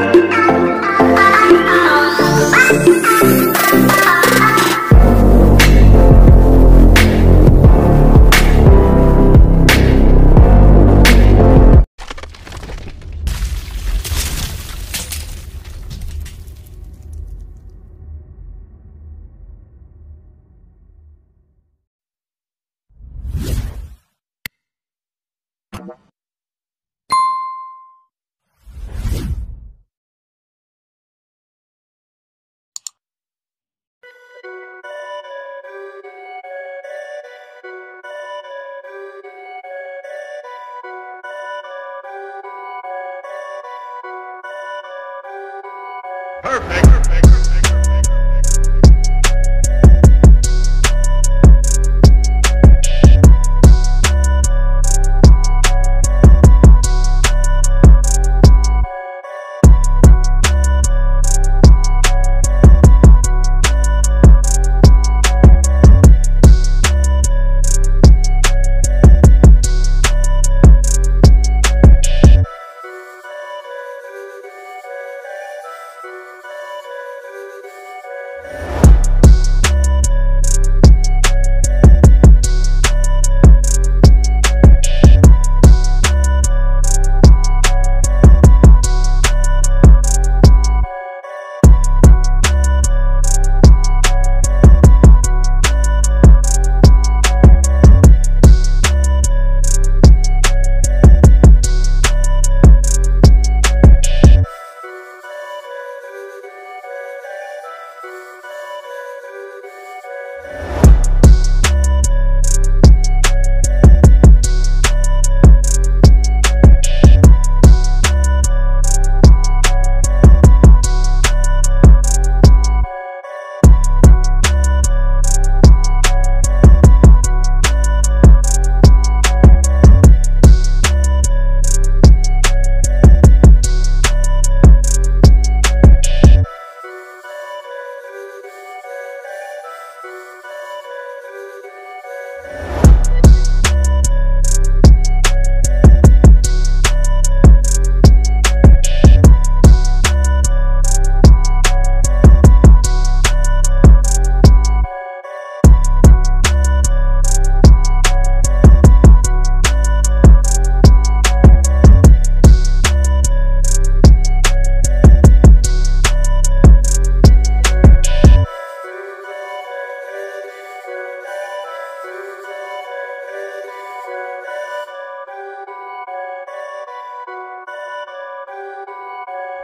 You. Perfect. Bye.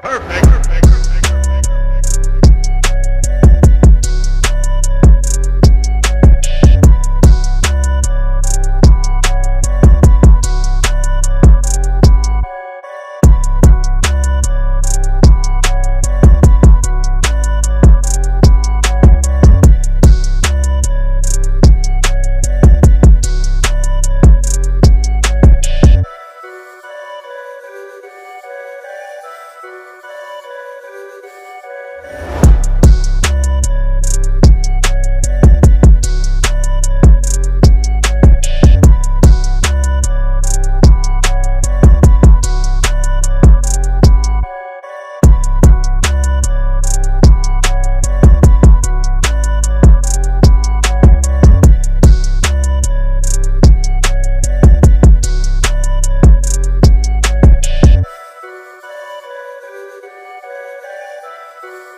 Perfect. Perfect. Thank you.